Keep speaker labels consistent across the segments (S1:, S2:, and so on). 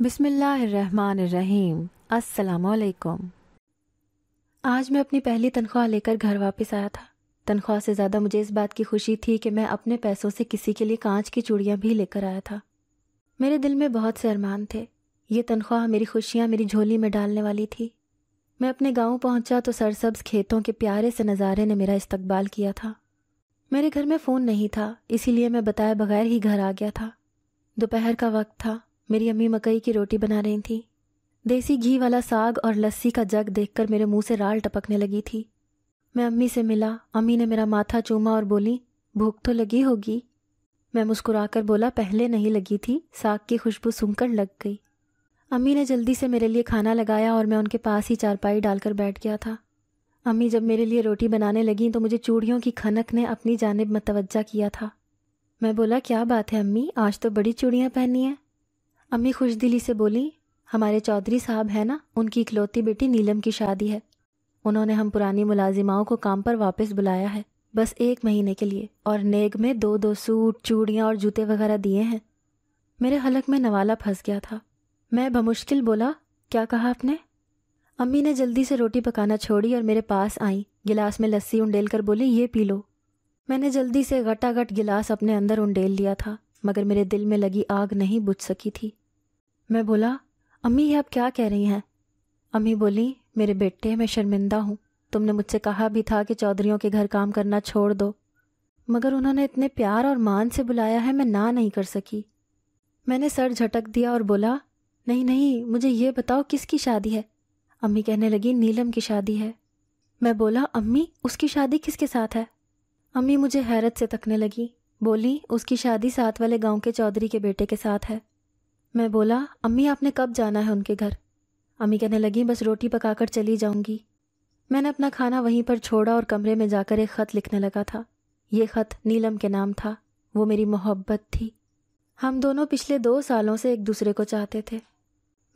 S1: बिस्मिल्लाहिर्रहमानिर्रहीम। अस्सलामुअलैकुम। आज मैं अपनी पहली तनख्वाह लेकर घर वापस आया था। तनख्वाह से ज़्यादा मुझे इस बात की खुशी थी कि मैं अपने पैसों से किसी के लिए कांच की चूड़ियाँ भी लेकर आया था। मेरे दिल में बहुत से अरमान थे। ये तनख्वाह मेरी खुशियाँ मेरी झोली में डालने वाली थी। मैं अपने गाँव पहुँचा तो सरसब्ज खेतों के प्यारे से नज़ारे ने मेरा इस्तकबाल किया था। मेरे घर में फ़ोन नहीं था, इसीलिए मैं बताए बगैर ही घर आ गया था। दोपहर का वक्त था। मेरी अम्मी मकई की रोटी बना रही थी। देसी घी वाला साग और लस्सी का जग देखकर मेरे मुँह से राल टपकने लगी थी। मैं अम्मी से मिला। अम्मी ने मेरा माथा चूमा और बोली, भूख तो लगी होगी। मैं मुस्कुराकर बोला, पहले नहीं लगी थी। साग की खुशबू सुनकर लग गई। अम्मी ने जल्दी से मेरे लिए खाना लगाया और मैं उनके पास ही चारपाई डालकर बैठ गया था। अम्मी जब मेरे लिए रोटी बनाने लगी तो मुझे चूड़ियों की खनक ने अपनी जानब मतवजा किया था। मैं बोला, क्या बात है अम्मी? आज तो बड़ी चूड़ियाँ पहनी हैं। अम्मी खुश दिली से बोली, हमारे चौधरी साहब है ना, उनकी इकलौती बेटी नीलम की शादी है। उन्होंने हम पुरानी मुलाजिमाओं को काम पर वापस बुलाया है, बस एक महीने के लिए, और नेग में दो दो सूट, चूड़ियाँ और जूते वगैरह दिए हैं। मेरे हलक में नवाला फंस गया था। मैं बमुश्किल बोला, क्या कहा आपने? अम्मी ने जल्दी से रोटी पकाना छोड़ी और मेरे पास आई, गिलास में लस्सी उंडेल कर बोली, ये पी लो। मैंने जल्दी से गटागट गिलास अपने अंदर उंडेल लिया था। मगर मेरे दिल में लगी आग नहीं बुझ सकी थी। मैं बोला, अम्मी, ये आप क्या कह रही हैं? अम्मी बोली, मेरे बेटे, मैं शर्मिंदा हूँ। तुमने मुझसे कहा भी था कि चौधरियों के घर काम करना छोड़ दो। मगर उन्होंने इतने प्यार और मान से बुलाया है, मैं ना नहीं कर सकी। मैंने सर झटक दिया और बोला, नहीं नहीं, मुझे ये बताओ, किसकी शादी है? अम्मी कहने लगी, नीलम की शादी है। मैं बोला, अम्मी, उसकी शादी किसके साथ है? अम्मी मुझे हैरत से तकने लगी। बोली, उसकी शादी साथ वाले गाँव के चौधरी के बेटे के साथ है। मैं बोला, अम्मी, आपने कब जाना है उनके घर? अम्मी कहने लगी, बस रोटी पकाकर चली जाऊँगी। मैंने अपना खाना वहीं पर छोड़ा और कमरे में जाकर एक ख़त लिखने लगा था। ये ख़त नीलम के नाम था। वो मेरी मोहब्बत थी। हम दोनों पिछले दो सालों से एक दूसरे को चाहते थे।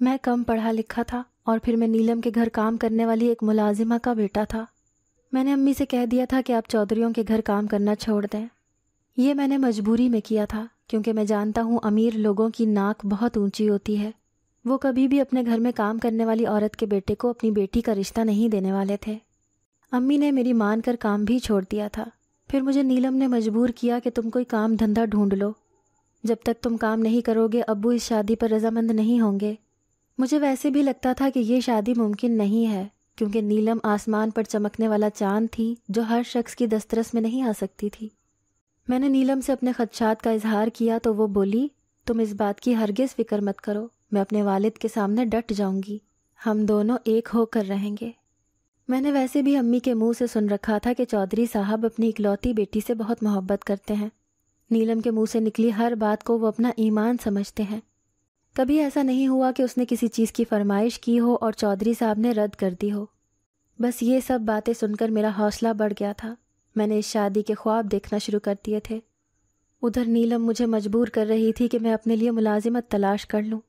S1: मैं कम पढ़ा लिखा था और फिर मैं नीलम के घर काम करने वाली एक मुलाजिमा का बेटा था। मैंने अम्मी से कह दिया था कि आप चौधरियों के घर काम करना छोड़ दें। ये मैंने मजबूरी में किया था, क्योंकि मैं जानता हूँ अमीर लोगों की नाक बहुत ऊँची होती है। वो कभी भी अपने घर में काम करने वाली औरत के बेटे को अपनी बेटी का रिश्ता नहीं देने वाले थे। अम्मी ने मेरी मान कर काम भी छोड़ दिया था। फिर मुझे नीलम ने मजबूर किया कि तुम कोई काम धंधा ढूंढ लो। जब तक तुम काम नहीं करोगे, अब्बू इस शादी पर रजामंद नहीं होंगे। मुझे वैसे भी लगता था कि ये शादी मुमकिन नहीं है, क्योंकि नीलम आसमान पर चमकने वाला चाँद थी, जो हर शख्स की दस्तरस में नहीं आ सकती थी। मैंने नीलम से अपने खदशात का इजहार किया तो वो बोली, तुम इस बात की हरगिज़ फ़िक्र मत करो, मैं अपने वालिद के सामने डट जाऊँगी। हम दोनों एक होकर रहेंगे। मैंने वैसे भी अम्मी के मुँह से सुन रखा था कि चौधरी साहब अपनी इकलौती बेटी से बहुत मोहब्बत करते हैं। नीलम के मुँह से निकली हर बात को वो अपना ईमान समझते हैं। कभी ऐसा नहीं हुआ कि उसने किसी चीज़ की फरमाइश की हो और चौधरी साहब ने रद्द कर दी हो। बस ये सब बातें सुनकर मेरा हौसला बढ़ गया था। मैंने शादी के ख्वाब देखना शुरू कर दिए थे। उधर नीलम मुझे मजबूर कर रही थी कि मैं अपने लिए मुलाजिमत तलाश कर लूँ।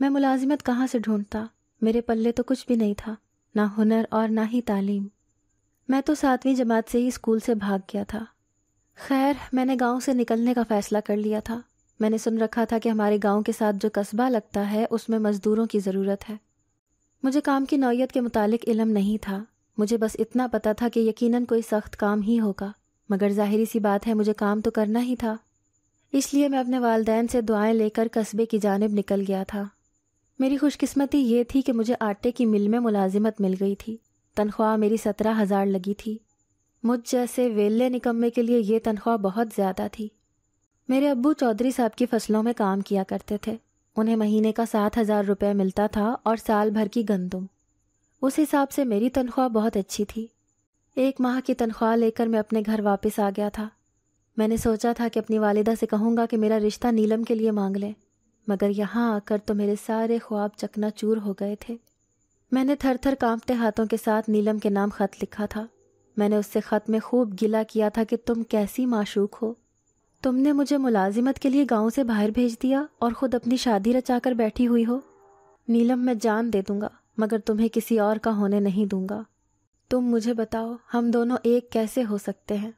S1: मैं मुलाजिमत कहाँ से ढूंढता? मेरे पल्ले तो कुछ भी नहीं था, ना हुनर और ना ही तालीम। मैं तो सातवीं जमात से ही स्कूल से भाग गया था। खैर, मैंने गाँव से निकलने का फ़ैसला कर लिया था। मैंने सुन रखा था कि हमारे गाँव के साथ जो कस्बा लगता है, उसमें मज़दूरों की ज़रूरत है। मुझे काम की नौयत के मुतालिक इलम नहीं था। मुझे बस इतना पता था कि यकीनन कोई सख्त काम ही होगा। मगर ज़ाहिर सी बात है, मुझे काम तो करना ही था। इसलिए मैं अपने वालदेन से दुआएँ लेकर कस्बे की जानब निकल गया था। मेरी खुशकिस्मती ये थी कि मुझे आटे की मिल में मुलाजिमत मिल गई थी। तनख्वाह मेरी सत्रह हज़ार लगी थी। मुझ जैसे वेले निकम्मे के लिए ये तनख्वाह बहुत ज़्यादा थी। मेरे अब्बू चौधरी साहब की फ़सलों में काम किया करते थे। उन्हें महीने का सात हज़ार रुपये मिलता था और साल भर की गंदुम। उस हिसाब से मेरी तनख्वाह बहुत अच्छी थी। एक माह की तनख्वाह लेकर मैं अपने घर वापस आ गया था। मैंने सोचा था कि अपनी वालिदा से कहूँगा कि मेरा रिश्ता नीलम के लिए मांग लें, मगर यहाँ आकर तो मेरे सारे ख्वाब चकनाचूर हो गए थे। मैंने थर थर कांपते हाथों के साथ नीलम के नाम खत लिखा था। मैंने उससे ख़त में खूब गिला किया था कि तुम कैसी माशूक हो। तुमने मुझे मुलाजिमत के लिए गाँव से बाहर भेज दिया और ख़ुद अपनी शादी रचाकर बैठी हुई हो। नीलम, मैं जान दे दूँगा। मगर तुम्हें किसी और का होने नहीं दूँगा। तुम मुझे बताओ, हम दोनों एक कैसे हो सकते हैं?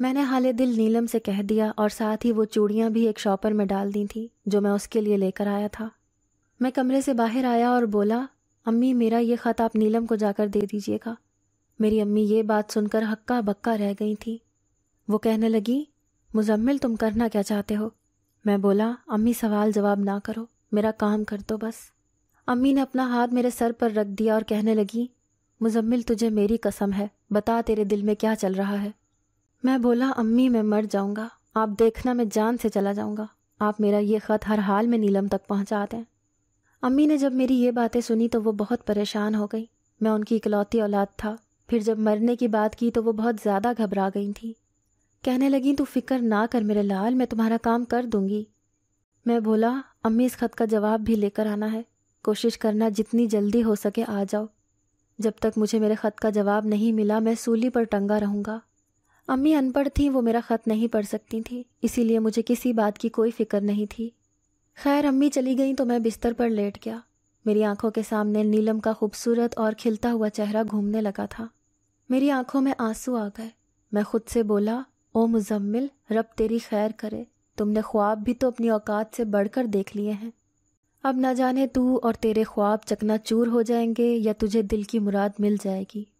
S1: मैंने हाले दिल नीलम से कह दिया और साथ ही वो चूड़ियाँ भी एक शॉपर में डाल दी थी, जो मैं उसके लिए लेकर आया था। मैं कमरे से बाहर आया और बोला, अम्मी, मेरा ये ख़त आप नीलम को जाकर दे दीजिएगा। मेरी अम्मी ये बात सुनकर हक्का बक्का रह गई थी। वो कहने लगी, मुजम्मिल, तुम करना क्या चाहते हो? मैं बोला, अम्मी सवाल जवाब ना करो, मेरा काम कर दो बस। अम्मी ने अपना हाथ मेरे सर पर रख दिया और कहने लगी, मुजम्मिल, तुझे मेरी कसम है। बता तेरे दिल में क्या चल रहा है? मैं बोला, अम्मी, मैं मर जाऊँगा। आप देखना, मैं जान से चला जाऊँगा। आप मेरा ये ख़त हर हाल में नीलम तक पहुँचा दें अम्मी ने जब मेरी ये बातें सुनी तो वो बहुत परेशान हो गई। मैं उनकी इकलौती औलाद था। फिर जब मरने की बात की तो वो बहुत ज़्यादा घबरा गई थी। कहने लगी, तू फ़िक्र ना कर मेरे लाल, मैं तुम्हारा काम कर दूँगी। मैं बोला, अम्मी, इस खत का जवाब भी लेकर आना है। कोशिश करना जितनी जल्दी हो सके आ जाओ। जब तक मुझे मेरे ख़त का जवाब नहीं मिला, मैं सूली पर टंगा रहूँगा। अम्मी अनपढ़ थी, वो मेरा ख़त नहीं पढ़ सकती थी, इसीलिए मुझे किसी बात की कोई फ़िक्र नहीं थी। खैर, अम्मी चली गई तो मैं बिस्तर पर लेट गया। मेरी आँखों के सामने नीलम का खूबसूरत और खिलता हुआ चेहरा घूमने लगा था। मेरी आँखों में आँसू आ गए। मैं खुद से बोला, ओ मुजम्मिल, रब तेरी खैर करे। तुमने ख्वाब भी तो अपनी औकात से बढ़कर देख लिए हैं। अब ना जाने तू और तेरे ख्वाब चकनाचूर हो जाएँगे या तुझे दिल की मुराद मिल जाएगी।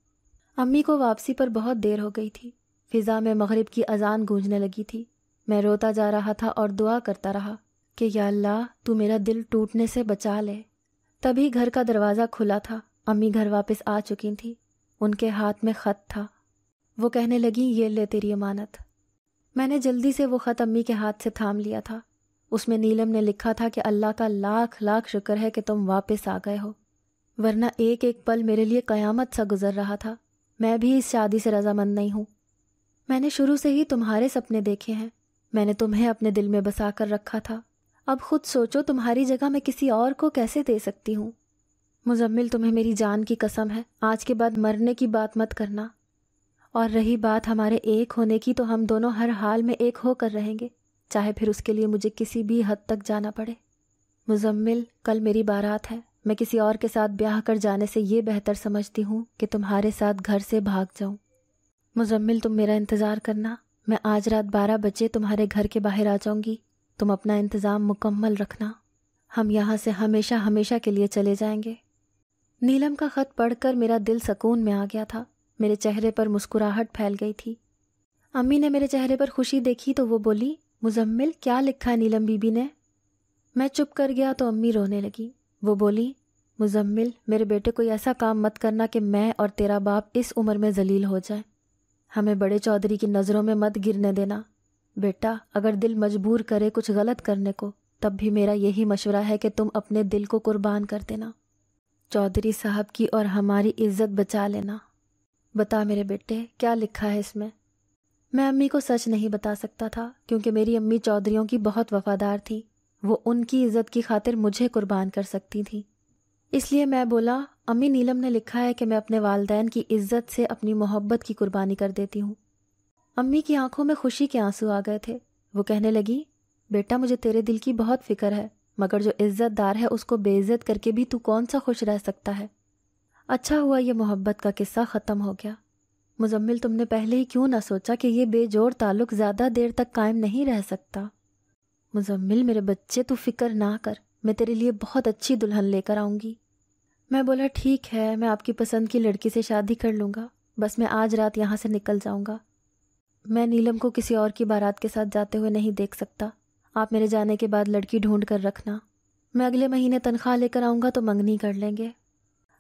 S1: अम्मी को वापसी पर बहुत देर हो गई थी। फिज़ा में मगरिब की अजान गूंजने लगी थी। मैं रोता जा रहा था और दुआ करता रहा कि, या अल्लाह, तू मेरा दिल टूटने से बचा ले। तभी घर का दरवाज़ा खुला था। अम्मी घर वापस आ चुकी थी। उनके हाथ में ख़त था। वो कहने लगी, ये ले तेरी अमानत। मैंने जल्दी से वो ख़त अम्मी के हाथ से थाम लिया था। उसमें नीलम ने लिखा था कि अल्लाह का लाख लाख शुक्र है कि तुम वापस आ गए हो। वरना एक एक पल मेरे लिए कयामत सा गुजर रहा था। मैं भी इस शादी से रजामंद नहीं हूँ। मैंने शुरू से ही तुम्हारे सपने देखे हैं। मैंने तुम्हें अपने दिल में बसा कर रखा था। अब खुद सोचो तुम्हारी जगह मैं किसी और को कैसे दे सकती हूँ? मुजम्मिल, तुम्हें मेरी जान की कसम है। आज के बाद मरने की बात मत करना। और रही बात हमारे एक होने की तो हम दोनों हर हाल में एक होकर रहेंगे। चाहे फिर उसके लिए मुझे किसी भी हद तक जाना पड़े। मुजम्मिल, कल मेरी बारात है। मैं किसी और के साथ ब्याह कर जाने से ये बेहतर समझती हूँ कि तुम्हारे साथ घर से भाग जाऊँ। मुजम्मिल, तुम मेरा इंतज़ार करना। मैं आज रात बारह बजे तुम्हारे घर के बाहर आ जाऊँगी। तुम अपना इंतज़ाम मुकम्मल रखना। हम यहाँ से हमेशा हमेशा के लिए चले जाएँगे। नीलम का ख़त पढ़कर मेरा दिल सकून में आ गया था। मेरे चेहरे पर मुस्कुराहट फैल गई थी। अम्मी ने मेरे चेहरे पर खुशी देखी तो वो बोली मुजम्मिल, क्या लिखा नीलम बीबी ने? मैं चुप कर गया तो अम्मी रोने लगी। वो बोली, मुजम्मिल, मेरे बेटे कोई ऐसा काम मत करना कि मैं और तेरा बाप इस उम्र में जलील हो जाए। हमें बड़े चौधरी की नज़रों में मत गिरने देना। बेटा, अगर दिल मजबूर करे कुछ गलत करने को, तब भी मेरा यही मशवरा है कि तुम अपने दिल को कुर्बान कर देना। चौधरी साहब की और हमारी इज़्ज़त बचा लेना। बता मेरे बेटे, क्या लिखा है इसमें? मैं अम्मी को सच नहीं बता सकता था, क्योंकि मेरी अम्मी चौधरीयों की बहुत वफादार थी। वो उनकी इज़्ज़त की खातिर मुझे कुर्बान कर सकती थी। इसलिए मैं बोला, अम्मी नीलम ने लिखा है कि मैं अपने वालदेन की इज़्ज़त से अपनी मोहब्बत की कुर्बानी कर देती हूँ। अम्मी की आँखों में खुशी के आँसू आ गए थे। वो कहने लगी, बेटा, मुझे तेरे दिल की बहुत फ़िक्र है, मगर जो इज्जतदार है उसको बेइज्जत करके भी तू कौन सा खुश रह सकता है? अच्छा हुआ यह मोहब्बत का किस्सा ख़त्म हो गया। मुजम्मिल, तुमने पहले ही क्यों ना सोचा कि ये बेजोड़ ताल्लुक ज़्यादा देर तक कायम नहीं रह सकता? मुजम्मिल, मेरे बच्चे, तू फ़िक्र ना कर। मैं तेरे लिए बहुत अच्छी दुल्हन लेकर आऊँगी। मैं बोला, ठीक है, मैं आपकी पसंद की लड़की से शादी कर लूँगा। बस मैं आज रात यहाँ से निकल जाऊँगा। मैं नीलम को किसी और की बारात के साथ जाते हुए नहीं देख सकता। आप मेरे जाने के बाद लड़की ढूंढ कर रखना। मैं अगले महीने तनख्वाह लेकर आऊँगा तो मंगनी कर लेंगे।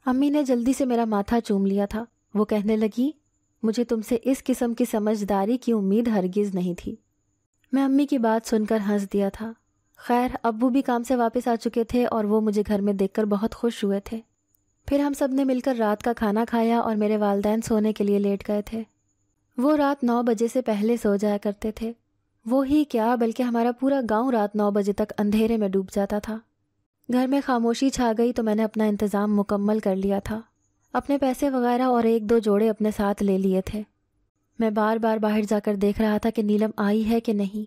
S1: अम्मी ने जल्दी से मेरा माथा चूम लिया था। वो कहने लगी मुझे तुमसे इस किस्म की समझदारी की उम्मीद हरगिज़ नहीं थी। मैं अम्मी की बात सुनकर हंस दिया था। खैर, अब्बू भी काम से वापस आ चुके थे और वो मुझे घर में देखकर बहुत खुश हुए थे। फिर हम सबने मिलकर रात का खाना खाया और मेरे वालदेन सोने के लिए लेट गए थे। वो रात नौ बजे से पहले सो जाया करते थे। वो ही क्या, बल्कि हमारा पूरा गाँव रात नौ बजे तक अंधेरे में डूब जाता था। घर में खामोशी छा गई तो मैंने अपना इंतज़ाम मुकम्मल कर लिया था। अपने पैसे वगैरह और एक दो जोड़े अपने साथ ले लिए थे। मैं बार बार बाहर जाकर देख रहा था कि नीलम आई है कि नहीं।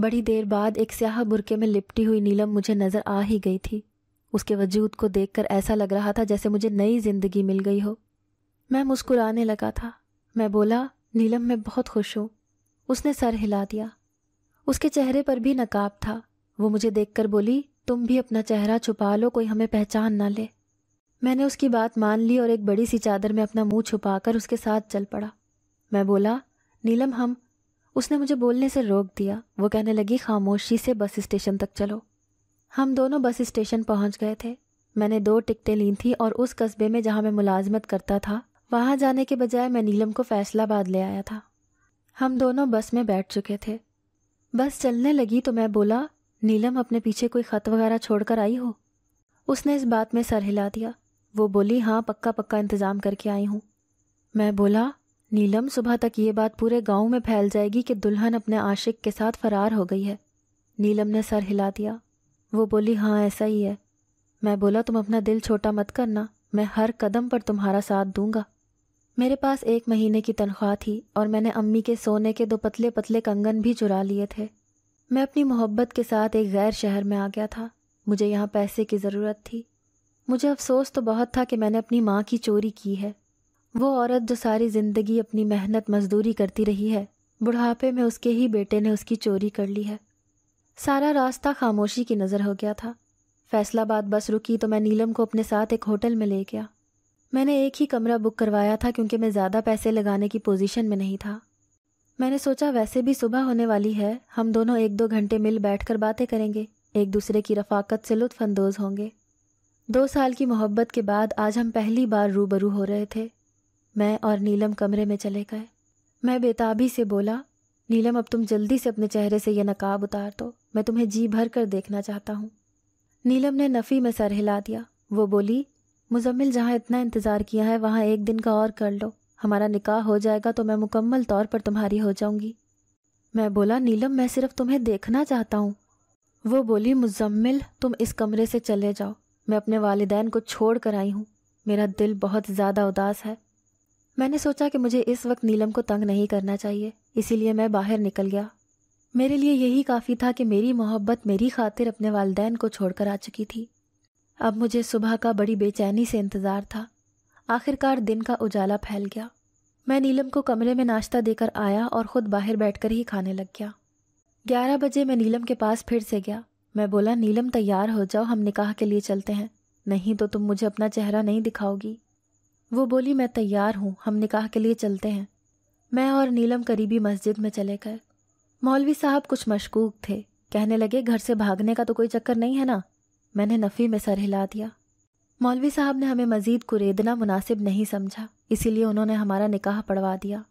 S1: बड़ी देर बाद एक स्याह बुरके में लिपटी हुई नीलम मुझे नज़र आ ही गई थी। उसके वजूद को देखकर ऐसा लग रहा था जैसे मुझे नई ज़िंदगी मिल गई हो। मैं मुस्कुराने लगा था। मैं बोला, नीलम, मैं बहुत खुश हूँ। उसने सर हिला दिया। उसके चेहरे पर भी नकाब था। वो मुझे देखकर बोली, तुम भी अपना चेहरा छुपा लो, कोई हमें पहचान ना ले। मैंने उसकी बात मान ली और एक बड़ी सी चादर में अपना मुँह छुपाकर उसके साथ चल पड़ा। मैं बोला, नीलम, हम उसने मुझे बोलने से रोक दिया। वो कहने लगी, खामोशी से बस स्टेशन तक चलो। हम दोनों बस स्टेशन पहुँच गए थे। मैंने दो टिकटें ली थी और उस कस्बे में जहाँ मैं मुलाजमत करता था, वहाँ जाने के बजाय मैं नीलम को फैसलाबाद ले आया था। हम दोनों बस में बैठ चुके थे। बस चलने लगी तो मैं बोला, नीलम, अपने पीछे कोई ख़त वगैरह छोड़कर आई हो? उसने इस बात में सर हिला दिया। वो बोली हाँ पक्का पक्का इंतज़ाम करके आई हूँ। मैं बोला, नीलम, सुबह तक ये बात पूरे गाँव में फैल जाएगी कि दुल्हन अपने आशिक के साथ फरार हो गई है। नीलम ने सर हिला दिया। वो बोली हाँ ऐसा ही है। मैं बोला, तुम अपना दिल छोटा मत करना। मैं हर कदम पर तुम्हारा साथ दूँगा। मेरे पास एक महीने की तनख्वाह थी और मैंने अम्मी के सोने के दो पतले पतले कंगन भी चुरा लिए थे। मैं अपनी मोहब्बत के साथ एक गैर शहर में आ गया था। मुझे यहाँ पैसे की ज़रूरत थी। मुझे अफसोस तो बहुत था कि मैंने अपनी माँ की चोरी की है। वो औरत जो सारी ज़िंदगी अपनी मेहनत मजदूरी करती रही है, बुढ़ापे में उसके ही बेटे ने उसकी चोरी कर ली है। सारा रास्ता खामोशी की नज़र हो गया था। फैसलाबाद बस रुकी तो मैं नीलम को अपने साथ एक होटल में ले गया। मैंने एक ही कमरा बुक करवाया था क्योंकि मैं ज़्यादा पैसे लगाने की पोजीशन में नहीं था। मैंने सोचा वैसे भी सुबह होने वाली है, हम दोनों एक दो घंटे मिल बैठकर बातें करेंगे, एक दूसरे की रफाकत से लुत्फानंदोज़ होंगे। दो साल की मोहब्बत के बाद आज हम पहली बार रूबरू हो रहे थे। मैं और नीलम कमरे में चले गए। मैं बेताबी से बोला, नीलम, अब तुम जल्दी से अपने चेहरे से यह नकाब उतार दो। मैं तुम्हें जी भर कर देखना चाहता हूँ। नीलम ने नफ़ी में सर हिला दिया। वो बोली, मुजम्मिल जहाँ इतना इंतज़ार किया है, वहाँ एक दिन का और कर लो। हमारा निकाह हो जाएगा तो मैं मुकम्मल तौर पर तुम्हारी हो जाऊँगी। मैं बोला, नीलम, मैं सिर्फ़ तुम्हें देखना चाहता हूँ। वो बोली, मुजम्मिल, तुम इस कमरे से चले जाओ। मैं अपने वालिदैन को छोड़ कर आई हूँ। मेरा दिल बहुत ज़्यादा उदास है। मैंने सोचा कि मुझे इस वक्त नीलम को तंग नहीं करना चाहिए, इसीलिए मैं बाहर निकल गया। मेरे लिए यही काफ़ी था कि मेरी मोहब्बत मेरी खातिर अपने वालदेन को छोड़कर आ चुकी थी। अब मुझे सुबह का बड़ी बेचैनी से इंतज़ार था। आखिरकार दिन का उजाला फैल गया। मैं नीलम को कमरे में नाश्ता देकर आया और ख़ुद बाहर बैठकर ही खाने लग गया। ग्यारह बजे मैं नीलम के पास फिर से गया। मैं बोला, नीलम तैयार हो जाओ हम निकाह के लिए चलते हैं। नहीं तो तुम मुझे अपना चेहरा नहीं दिखाओगी वो बोली, मैं तैयार हूँ हम निकाह के लिए चलते हैं मैं और नीलम करीबी मस्जिद में चले गए। मौलवी साहब कुछ मशकूक थे। कहने लगे, घर से भागने का तो कोई चक्कर नहीं है ना मैंने नफ़ी में सर हिला दिया। मौलवी साहब ने हमें मज़ीद कुरेदना मुनासिब नहीं समझा, इसीलिए उन्होंने हमारा निकाह पढ़वा दिया।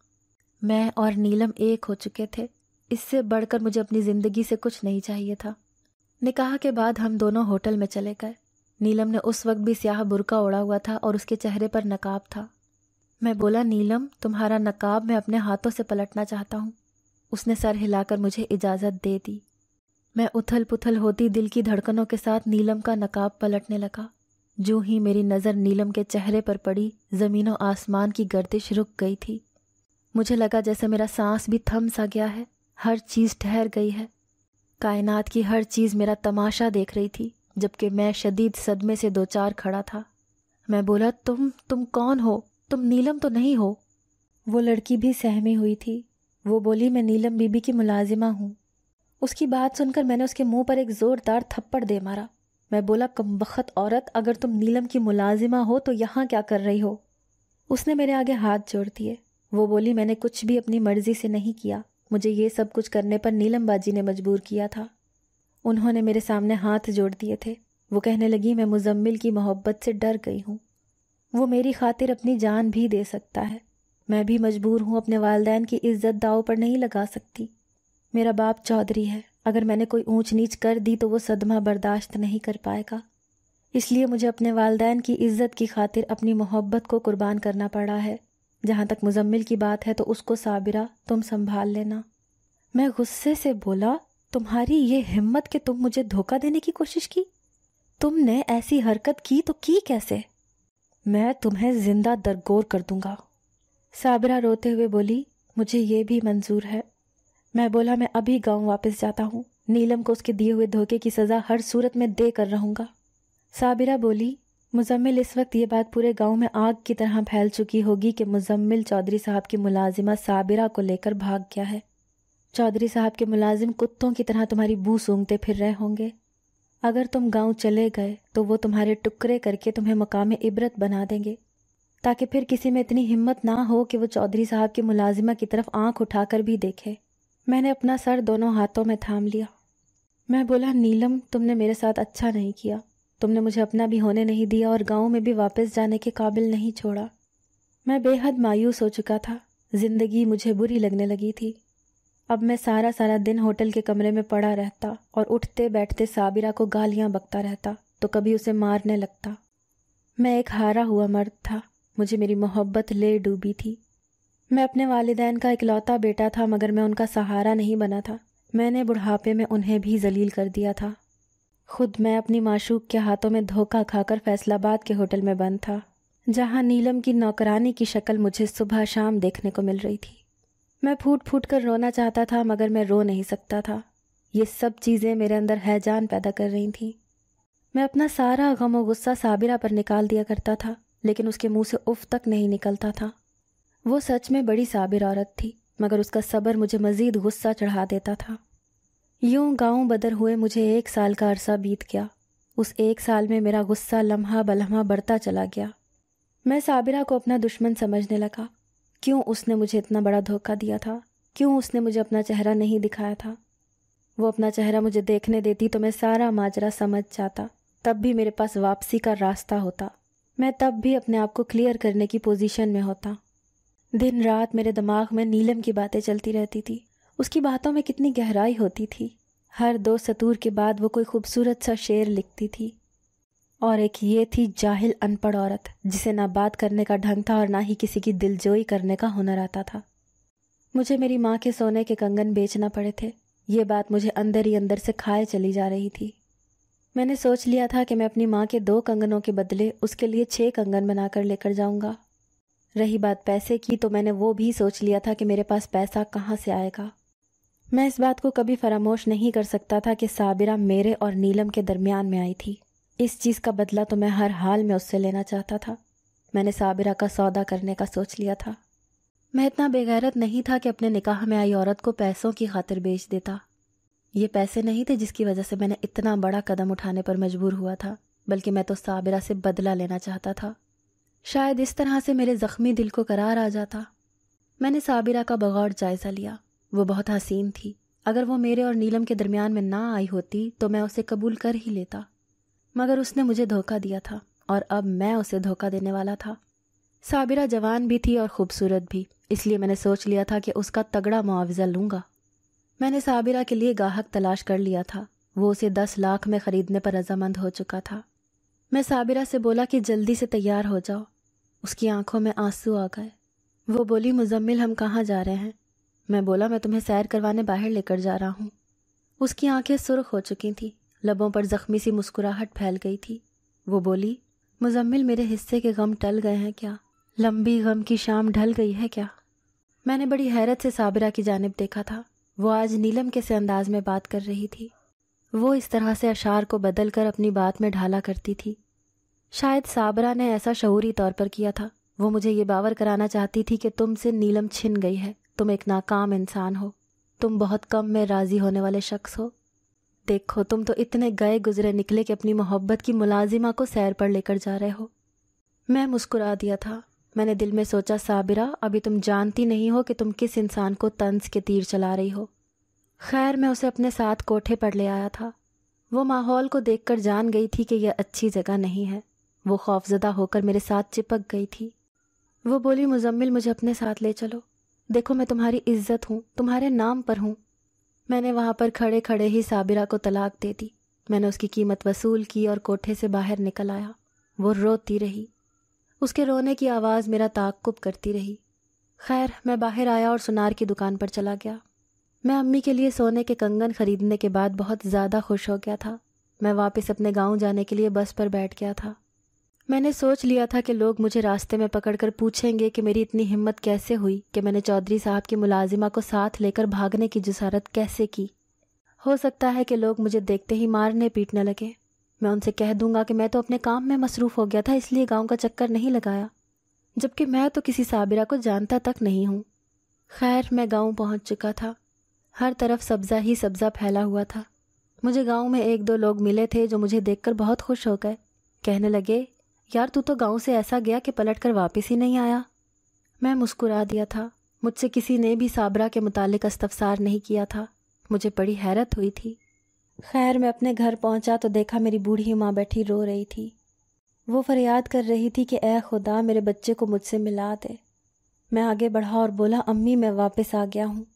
S1: मैं और नीलम एक हो चुके थे। इससे बढ़कर मुझे अपनी ज़िंदगी से कुछ नहीं चाहिए था। निकाह के बाद हम दोनों होटल में चले गए। नीलम ने उस वक्त भी स्याह बुरका ओढ़ा हुआ था और उसके चेहरे पर नकाब था। मैं बोला, नीलम, तुम्हारा नकाब मैं अपने हाथों से पलटना चाहता हूँ। उसने सर हिलाकर मुझे इजाज़त दे दी। मैं उथल पुथल होती दिल की धड़कनों के साथ नीलम का नकाब पलटने लगा। जो ही मेरी नज़र नीलम के चेहरे पर पड़ी, ज़मीनों आसमान की गर्दिश रुक गई थी। मुझे लगा जैसे मेरा सांस भी थम सा गया है। हर चीज़ ठहर गई है। कायनात की हर चीज़ मेरा तमाशा देख रही थी, जबकि मैं शदीद सदमे से दो चार खड़ा था। मैं बोला, तुम तुम कौन हो? तुम नीलम तो नहीं हो? वो लड़की भी सहमी हुई थी। वो बोली, मैं नीलम बीबी की मुलाजिमा हूँ। उसकी बात सुनकर मैंने उसके मुँह पर एक ज़ोरदार थप्पड़ दे मारा। मैं बोला, कम बखत औरत, अगर तुम नीलम की मुलाजिमा हो तो यहाँ क्या कर रही हो? उसने मेरे आगे हाथ जोड़ दिए। वो बोली, मैंने कुछ भी अपनी मर्ज़ी से नहीं किया। मुझे ये सब कुछ करने पर नीलम बाजी ने मजबूर किया था। उन्होंने मेरे सामने हाथ जोड़ दिए थे। वो कहने लगी, मैं मुजम्मिल की मोहब्बत से डर गई हूँ। वो मेरी खातिर अपनी जान भी दे सकता है। मैं भी मजबूर हूँ, अपने वालदेन की इज़्ज़त दाव पर नहीं लगा सकती। मेरा बाप चौधरी है। अगर मैंने कोई ऊंच नीच कर दी तो वो सदमा बर्दाश्त नहीं कर पाएगा। इसलिए मुझे अपने वालदेन की इज़्ज़त की खातिर अपनी मोहब्बत को कुर्बान करना पड़ा है। जहाँ तक मुजम्मिल की बात है तो उसको साबिरा, तुम संभाल लेना। मैं गुस्से से बोला, तुम्हारी ये हिम्मत कि तुम मुझे धोखा देने की कोशिश की? तुमने ऐसी हरकत की तो की कैसे? मैं तुम्हें ज़िंदा दरगोर कर दूँगा। साबरा रोते हुए बोली, मुझे ये भी मंजूर है। मैं बोला, मैं अभी गाँव वापस जाता हूँ। नीलम को उसके दिए हुए धोखे की सज़ा हर सूरत में दे कर रहूँगा। साबिरा बोली मुजम्मिल इस वक्त ये बात पूरे गाँव में आग की तरह फैल चुकी होगी कि मुजम्मिल चौधरी साहब की मुलाजिमा साबिरा को लेकर भाग गया है। चौधरी साहब के मुलाजिम कुत्तों की तरह तुम्हारी बू सूंघते फिर रहे होंगे। अगर तुम गाँव चले गए तो वो तुम्हारे टुकड़े करके तुम्हें मकाम इबरत बना देंगे। ताकि फिर किसी में इतनी हिम्मत ना हो कि वो चौधरी साहब की मुलाजिमा की तरफ़ आँख उठाकर भी देखे। मैंने अपना सर दोनों हाथों में थाम लिया। मैं बोला, नीलम, तुमने मेरे साथ अच्छा नहीं किया। तुमने मुझे अपना भी होने नहीं दिया और गाँव में भी वापस जाने के काबिल नहीं छोड़ा। मैं बेहद मायूस हो चुका था। ज़िंदगी मुझे बुरी लगने लगी थी। अब मैं सारा सारा दिन होटल के कमरे में पड़ा रहता और उठते बैठते साबिरा को गालियाँ बकता रहता तो कभी उसे मारने लगता। मैं एक हारा हुआ मर्द था। मुझे मेरी मोहब्बत ले डूबी थी। मैं अपने वालिदैन का इकलौता बेटा था, मगर मैं उनका सहारा नहीं बना था। मैंने बुढ़ापे में उन्हें भी जलील कर दिया था। खुद मैं अपनी माशूक के हाथों में धोखा खाकर फैसलाबाद के होटल में बंद था, जहाँ नीलम की नौकरानी की शक्ल मुझे सुबह शाम देखने को मिल रही थी। मैं फूट फूट कर रोना चाहता था, मगर मैं रो नहीं सकता था। ये सब चीज़ें मेरे अंदर हैजान पैदा कर रही थीं। मैं अपना सारा गम और गुस्सा साबिरा पर निकाल दिया करता था, लेकिन उसके मुँह से उफ तक नहीं निकलता था। वो सच में बड़ी साबिर औरत थी, मगर उसका सब्र मुझे मज़ीद गुस्सा चढ़ा देता था। यूँ गाँव बदर हुए मुझे एक साल का अरसा बीत गया। उस एक साल में मेरा गुस्सा लम्हा बलम्हा बढ़ता चला गया। मैं साबिरा को अपना दुश्मन समझने लगा। क्यों उसने मुझे इतना बड़ा धोखा दिया था? क्यों उसने मुझे अपना चेहरा नहीं दिखाया था? वो अपना चेहरा मुझे देखने देती तो मैं सारा माजरा समझ जाता। तब भी मेरे पास वापसी का रास्ता होता। मैं तब भी अपने आप को क्लियर करने की पोजीशन में होता। दिन रात मेरे दिमाग में नीलम की बातें चलती रहती थी। उसकी बातों में कितनी गहराई होती थी। हर दो सतूर के बाद वो कोई खूबसूरत सा शेर लिखती थी। और एक ये थी जाहिल अनपढ़ औरत, जिसे ना बात करने का ढंग था और ना ही किसी की दिलजोई करने का हुनर आता था। मुझे मेरी माँ के सोने के कंगन बेचना पड़े थे। ये बात मुझे अंदर ही अंदर से खाए चली जा रही थी। मैंने सोच लिया था कि मैं अपनी माँ के दो कंगनों के बदले उसके लिए छः कंगन बनाकर लेकर जाऊँगा। रही बात पैसे की तो मैंने वो भी सोच लिया था कि मेरे पास पैसा कहाँ से आएगा। मैं इस बात को कभी फरामोश नहीं कर सकता था कि साबिरा मेरे और नीलम के दरमियान में आई थी। इस चीज़ का बदला तो मैं हर हाल में उससे लेना चाहता था। मैंने साबिरा का सौदा करने का सोच लिया था। मैं इतना बेगैरत नहीं था कि अपने निकाह में आई औरत को पैसों की खातिर बेच देता। ये पैसे नहीं थे जिसकी वजह से मैंने इतना बड़ा कदम उठाने पर मजबूर हुआ था, बल्कि मैं तो साबिरा से बदला लेना चाहता था। शायद इस तरह से मेरे ज़ख्मी दिल को करार आ जाता। मैंने साबिरा का बगौर जायज़ा लिया। वो बहुत हसीन थी। अगर वो मेरे और नीलम के दरमियान में ना आई होती तो मैं उसे कबूल कर ही लेता। मगर उसने मुझे धोखा दिया था, और अब मैं उसे धोखा देने वाला था। साबिरा जवान भी थी और खूबसूरत भी, इसलिए मैंने सोच लिया था कि उसका तगड़ा मुआवजा लूँगा। मैंने साबिरा के लिए गाहक तलाश कर लिया था। वो उसे दस लाख में ख़रीदने पर रजामंद हो चुका था। मैं साबिरा से बोला कि जल्दी से तैयार हो जाओ। उसकी आँखों में आँसू आ गए। वो बोली, मुजम्मिल, हम कहाँ जा रहे हैं? मैं बोला, मैं तुम्हें सैर करवाने बाहर लेकर जा रहा हूँ। उसकी आँखें सुर्ख हो चुकी थी। लबों पर जख्मी सी मुस्कुराहट फैल गई थी। वो बोली, मुजम्मिल, मेरे हिस्से के गम टल गए हैं क्या? लंबी गम की शाम ढल गई है क्या? मैंने बड़ी हैरत से साबिरा की जानब देखा था। वो आज नीलम के से अंदाज में बात कर रही थी। वो इस तरह से अशार को बदल कर अपनी बात में ढाला करती थी। शायद साबरा ने ऐसा शहूरी तौर पर किया था। वो मुझे ये बावर कराना चाहती थी कि तुमसे नीलम छिन गई है। तुम एक नाकाम इंसान हो। तुम बहुत कम में राज़ी होने वाले शख्स हो। देखो, तुम तो इतने गए गुजरे निकले कि अपनी मोहब्बत की मुलाजिमा को सैर पर लेकर जा रहे हो। मैं मुस्कुरा दिया था। मैंने दिल में सोचा, साबिरा, अभी तुम जानती नहीं हो कि तुम किस इंसान को तंज के तीर चला रही हो। खैर, मैं उसे अपने साथ कोठे पर ले आया था। वो माहौल को देखकर जान गई थी कि यह अच्छी जगह नहीं है। वो खौफजदा होकर मेरे साथ चिपक गई थी। वो बोली, मुजम्मिल, मुझे अपने साथ ले चलो। देखो, मैं तुम्हारी इज़्ज़त हूँ, तुम्हारे नाम पर हूँ। मैंने वहाँ पर खड़े खड़े ही साबिरा को तलाक दे दी। मैंने उसकी कीमत वसूल की और कोठे से बाहर निकल आया। वो रोती रही। उसके रोने की आवाज़ मेरा ताकुब करती रही। खैर, मैं बाहर आया और सुनार की दुकान पर चला गया। मैं अम्मी के लिए सोने के कंगन खरीदने के बाद बहुत ज़्यादा खुश हो गया था। मैं वापस अपने गाँव जाने के लिए बस पर बैठ गया था। मैंने सोच लिया था कि लोग मुझे रास्ते में पकड़कर पूछेंगे कि मेरी इतनी हिम्मत कैसे हुई कि मैंने चौधरी साहब की मुलाजिमा को साथ लेकर भागने की जसारत कैसे की। हो सकता है कि लोग मुझे देखते ही मारने पीटने लगे। मैं उनसे कह दूँगा कि मैं तो अपने काम में मसरूफ़ हो गया था, इसलिए गाँव का चक्कर नहीं लगाया। जबकि मैं तो किसी साबिरा को जानता तक नहीं हूँ। खैर, मैं गाँव पहुँच चुका था। हर तरफ़ सब्ज़ा ही सब्ज़ा फैला हुआ था। मुझे गाँव में एक दो लोग मिले थे जो मुझे देखकर बहुत खुश हो गए। कहने लगे यार तू तो गाँव से ऐसा गया कि पलट कर वापस ही नहीं आया। मैं मुस्कुरा दिया था। मुझसे किसी ने भी साबरा के मुतालिक इस्तफसार नहीं किया था। मुझे बड़ी हैरत हुई थी। खैर, मैं अपने घर पहुँचा तो देखा मेरी बूढ़ी माँ बैठी रो रही थी। वो फरियाद कर रही थी कि ए खुदा, मेरे बच्चे को मुझसे मिला दे। मैं आगे बढ़ा और बोला, अम्मी, मैं वापस आ गया हूँ।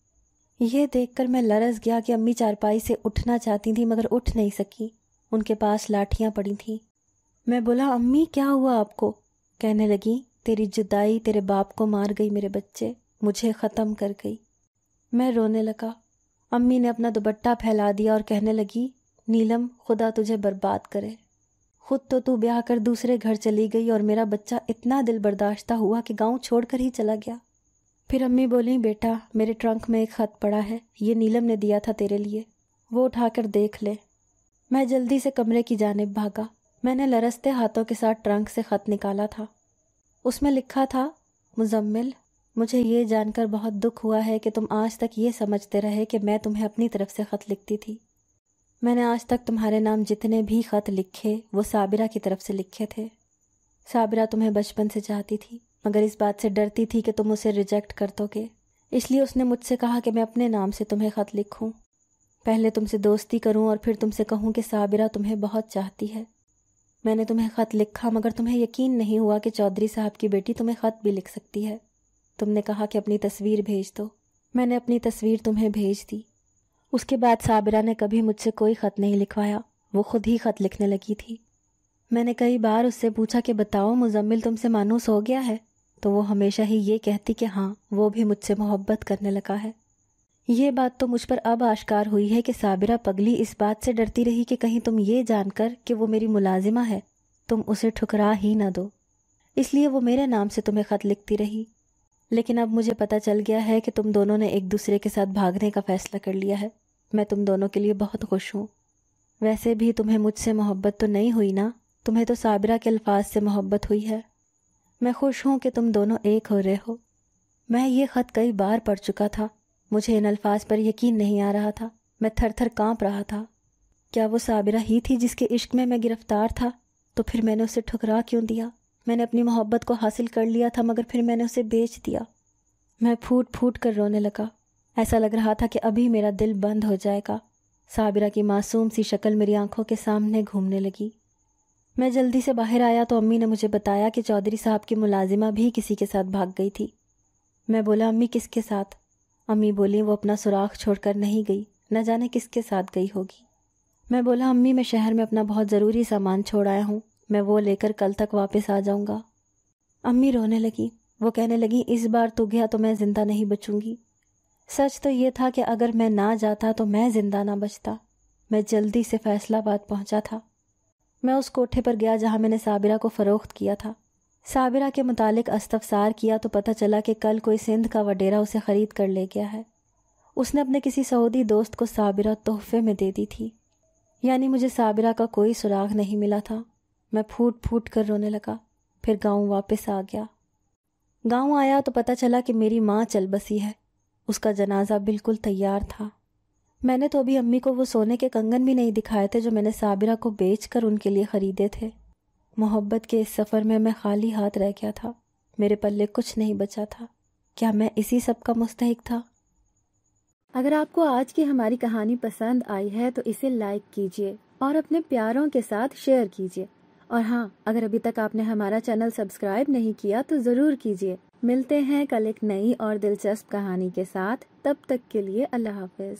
S1: ये देखकर मैं लरस गया कि अम्मी चारपाई से उठना चाहती थी, मगर उठ नहीं सकी। उनके पास लाठियाँ पड़ी थीं। मैं बोला, अम्मी, क्या हुआ आपको? कहने लगी, तेरी जुदाई तेरे बाप को मार गई, मेरे बच्चे। मुझे ख़त्म कर गई। मैं रोने लगा। अम्मी ने अपना दुपट्टा फैला दिया और कहने लगी, नीलम, खुदा तुझे बर्बाद करे। खुद तो तू ब्याह कर दूसरे घर चली गई और मेरा बच्चा इतना दिल बर्दाश्ता हुआ कि गाँव छोड़कर ही चला गया। फिर अम्मी बोली, बेटा, मेरे ट्रंक में एक ख़त पड़ा है, ये नीलम ने दिया था तेरे लिए। वो उठाकर देख ले। मैं जल्दी से कमरे की जानब भागा। मैंने लरसते हाथों के साथ ट्रंक से ख़त निकाला था। उसमें लिखा था, मुजम्मिल, मुझे ये जानकर बहुत दुख हुआ है कि तुम आज तक ये समझते रहे कि मैं तुम्हें अपनी तरफ़ से ख़त लिखती थी। मैंने आज तक तुम्हारे नाम जितने भी ख़त लिखे, वो साबिरा की तरफ़ से लिखे थे। साबिरा तुम्हें बचपन से चाहती थी, मगर इस बात से डरती थी कि तुम उसे रिजेक्ट कर दोगे। इसलिए उसने मुझसे कहा कि मैं अपने नाम से तुम्हें ख़त लिखूं। पहले तुमसे दोस्ती करूँ और फिर तुमसे कहूँ कि साबिरा तुम्हें बहुत चाहती है। मैंने तुम्हें ख़त लिखा, मगर तुम्हें यकीन नहीं हुआ कि चौधरी साहब की बेटी तुम्हें ख़त भी लिख सकती है। तुमने कहा कि अपनी तस्वीर भेज दो। मैंने अपनी तस्वीर तुम्हें भेज दी। उसके बाद साबिरा ने कभी मुझसे कोई ख़त नहीं लिखवाया। वो खुद ही ख़त लिखने लगी थी। मैंने कई बार उससे पूछा कि बताओ, मुजम्मिल तुमसे मानूस हो गया है? तो वो हमेशा ही ये कहती कि हाँ वो भी मुझसे मोहब्बत करने लगा है। ये बात तो मुझ पर अब आश्कार हुई है कि साबिरा पगली इस बात से डरती रही कि कहीं तुम ये जानकर कि वो मेरी मुलाजिमा है। तुम उसे ठुकरा ही ना दो। इसलिए वो मेरे नाम से तुम्हें ख़त लिखती रही। लेकिन अब मुझे पता चल गया है कि तुम दोनों ने एक दूसरे के साथ भागने का फैसला कर लिया है। मैं तुम दोनों के लिए बहुत खुश हूँ। वैसे भी तुम्हें मुझसे मोहब्बत तो नहीं हुई ना? तुम्हें तो साबिरा के अल्फाज से मोहब्बत हुई है। मैं खुश हूँ कि तुम दोनों एक हो रहे हो। मैं ये ख़त कई बार पढ़ चुका था। मुझे इन अल्फाज पर यकीन नहीं आ रहा था। मैं थर थर काँप रहा था। क्या वो साबिरा ही थी जिसके इश्क में मैं गिरफ़्तार था? तो फिर मैंने उसे ठुकरा क्यों दिया? मैंने अपनी मोहब्बत को हासिल कर लिया था, मगर फिर मैंने उसे बेच दिया। मैं फूट फूट कर रोने लगा। ऐसा लग रहा था कि अभी मेरा दिल बंद हो जाएगा। साबिरा की मासूम सी शक्ल मेरी आँखों के सामने घूमने लगी। मैं जल्दी से बाहर आया तो अम्मी ने मुझे बताया कि चौधरी साहब की मुलाजिमा भी किसी के साथ भाग गई थी। मैं बोला, अम्मी किसके साथ? अम्मी बोली, वो अपना सुराख छोड़कर नहीं गई। न जाने किसके साथ गई होगी। मैं बोला, अम्मी, मैं शहर में अपना बहुत ज़रूरी सामान छोड़ आया हूँ। मैं वो लेकर कल तक वापस आ जाऊँगा। अम्मी रोने लगी। वो कहने लगी, इस बार तू गया तो मैं ज़िंदा नहीं बचूँगी। सच तो ये था कि अगर मैं ना जाता तो मैं ज़िंदा ना बचता। मैं जल्दी से फैसलाबाद पहुँचा था। मैं उस कोठे पर गया जहाँ मैंने साबिरा को फ़रोख्त किया था। साबिरा के मुतालिक अस्तफसार किया तो पता चला कि कल कोई सिंध का वडेरा उसे ख़रीद कर ले गया है। उसने अपने किसी सऊदी दोस्त को साबिरा तोहफे में दे दी थी। यानी मुझे साबिरा का कोई सुराग नहीं मिला था। मैं फूट फूट कर रोने लगा, फिर गाँव वापस आ गया। गाँव आया तो पता चला कि मेरी माँ चल बसी है। उसका जनाजा बिल्कुल तैयार था। मैंने तो अभी अम्मी को वो सोने के कंगन भी नहीं दिखाए थे जो मैंने साबिरा को बेच कर उनके लिए ख़रीदे थे। मोहब्बत के इस सफ़र में मैं खाली हाथ रह गया था। मेरे पल्ले कुछ नहीं बचा था। क्या मैं इसी सब का मुस्तक था? अगर आपको आज की हमारी कहानी पसंद आई है तो इसे लाइक कीजिए और अपने प्यारों के साथ शेयर कीजिए। और हाँ अगर अभी तक आपने हमारा चैनल सब्सक्राइब नहीं किया तो ज़रूर कीजिए। मिलते हैं कल एक नई और दिलचस्प कहानी के साथ। तब तक के लिए अल्लाह हाफिज़।